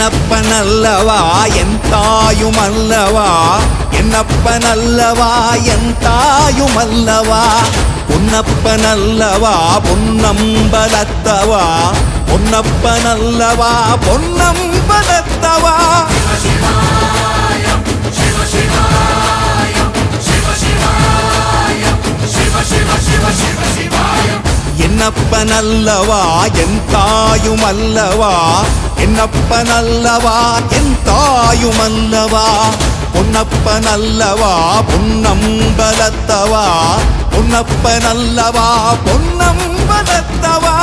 என்னப்பனல்லவா என் தாயும் அல்லவா? என்னப்பனல்லவா என் தாயும் அல்லவா? பொன்னப்பனல்லவா பொன்னம்பலத்தவா? பொன்னப்பனல்லவா பொன்னம்பலத்தவா? என்னப்பனல்லவா என் தாயும் அல்லவா? என்னப்பனல்லவா என் தாயும் அல்லவா பொன்னப்பனல்லவா பொன்னம்பலத்தவா? பொன்னப்பனல்லவா பொன்னம்பலத்தவா?